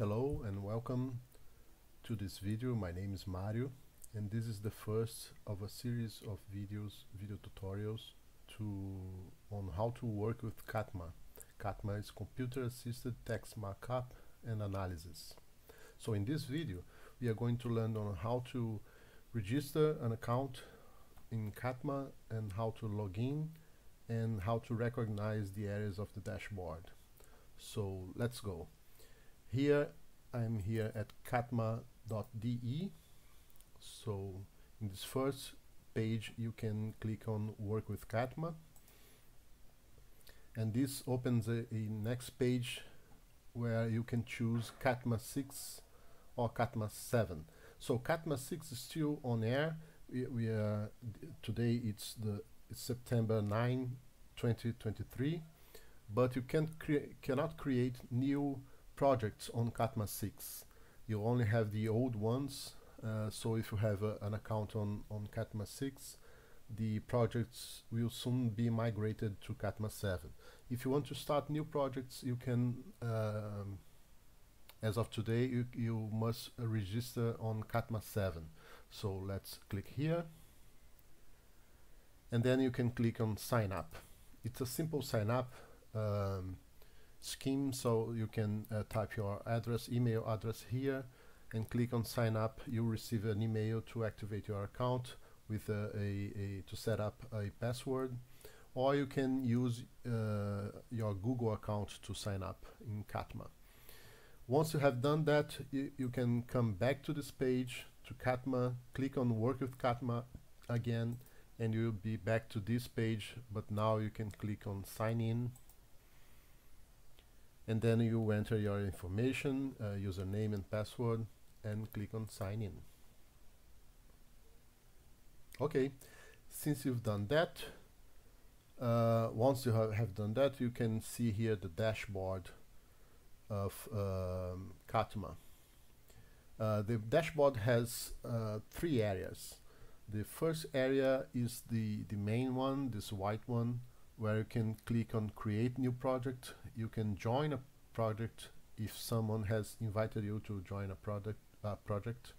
Hello and welcome to this video. My name is Mario and this is the first of a series of videos, video tutorials to on how to work with CATMA. CATMA is Computer Assisted Text Markup and Analysis. So in this video we are going to learn on how to register an account in CATMA and how to log in and how to recognize the areas of the dashboard. So let's go. Here I'm here at catma.de. So in this first page you can click on work with Catma and this opens a, a next page where you can choose Catma 6 or Catma 7. So Catma 6 is still on air. We, we are today it's the it's September 9 2023 but you can crea cannot create new projects on Catma 6. You only have the old ones, uh, so if you have a, an account on, on Catma 6, the projects will soon be migrated to Catma 7. If you want to start new projects, you can, um, as of today, you, you must uh, register on Catma 7. So let's click here. And then you can click on sign up. It's a simple sign up. Um, scheme so you can uh, type your address email address here and click on sign up. You receive an email to activate your account with a, a, a to set up a password. Or you can use uh, your Google account to sign up in Catma once you have done that you, can come back to this page to Catma click on work with Catma again and you'll be back to this page but now you can click on sign in and then you enter your information, uh, username and password and click on sign in. Okay, since you've done that, uh, once you have, have, done that, you can see here the dashboard of um, Catma. Uh, the dashboard has uh, three areas. The first area is the, the main one, this white one, where you can click on create new project you can join a project if someone has invited you to join a product project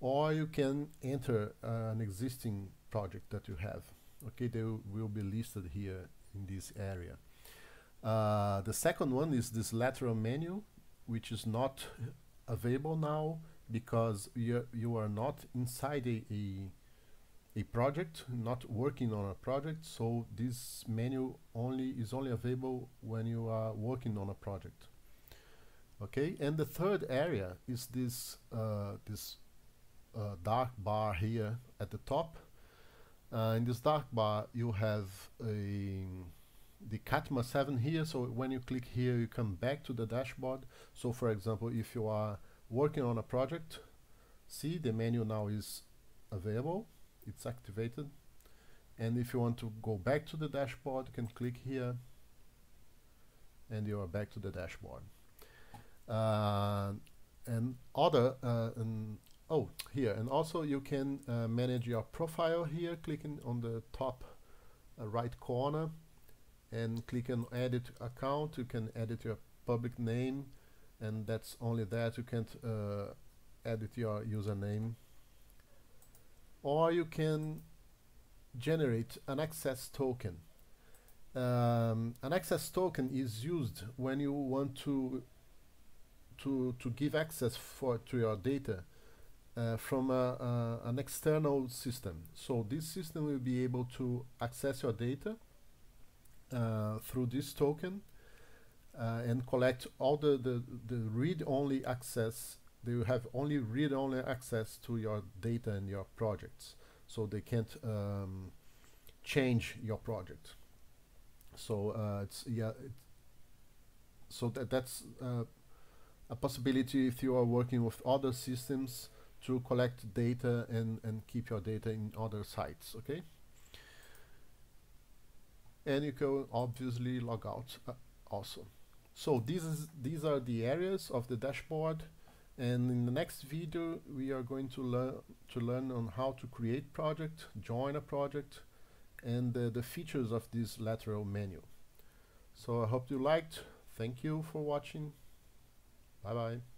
or you can enter uh, an existing project that you have. Okay they will be listed here in this area. Uh, the second one is this lateral menu which is not available now because you, you are not inside a, a a project, not working on a project, so this menu only is only available when you are working on a project. Okay, and the third area is this uh, this uh, dark bar here at the top. Uh, in this dark bar, you have a the Catma 7 here. So when you click here, you come back to the dashboard. So for example, if you are working on a project, see the menu now is available it's activated. And if you want to go back to the dashboard you can click here and you are back to the dashboard. Uh, and other uh, and oh here and also you can uh, manage your profile here clicking on the top uh, right corner and click on edit account. You can edit your public name and that's only that. You can't uh, edit your username or you can generate an access token. Um, an access token is used when you want to to to give access for to your data uh, from a, an external system. So this system will be able to access your data uh, through this token uh, and collect all the, the, the read-only access they will have only read-only access to your data and your projects. So they can't um, change your project. So uh, it's yeah it, so that that's uh, a possibility if you are working with other systems to collect data and and keep your data in other sites okay? And you can obviously log out uh, also. So these is these are the areas of the dashboard and in the next video we are going to learn to learn on how to create project join a project and uh, the features of this lateral menu. So I hope you liked. Thank you for watching. Bye bye.